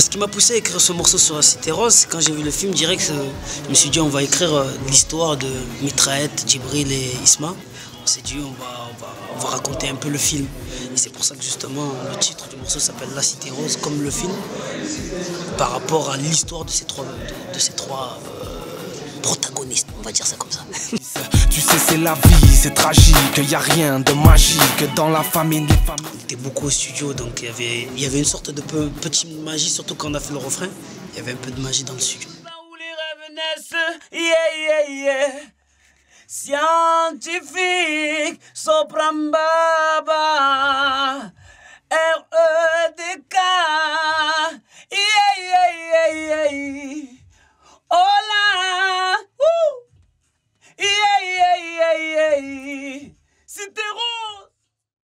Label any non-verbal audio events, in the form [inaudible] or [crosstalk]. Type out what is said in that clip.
ce qui m'a poussé à écrire ce morceau sur la Cité Rose, quand j'ai vu le film direct, je me suis dit on va écrire euh, l'histoire de Mitraët, Djibril et Isma. On s'est dit on va, on va, raconter un peu le film. Et c'est pour ça que justement le titre du morceau s'appelle La Cité Rose, comme le film, par rapport à l'histoire de ces trois, euh, protagonistes, on va dire ça comme ça. [laughs] Tu sais, c'est la vie, c'est tragique, y a rien de magique dans la famille. On était beaucoup au studio, donc il y avait, il y avait une sorte de peu, petite magie, surtout quand on a fait le refrain. Il y avait un peu de magie dans le studio.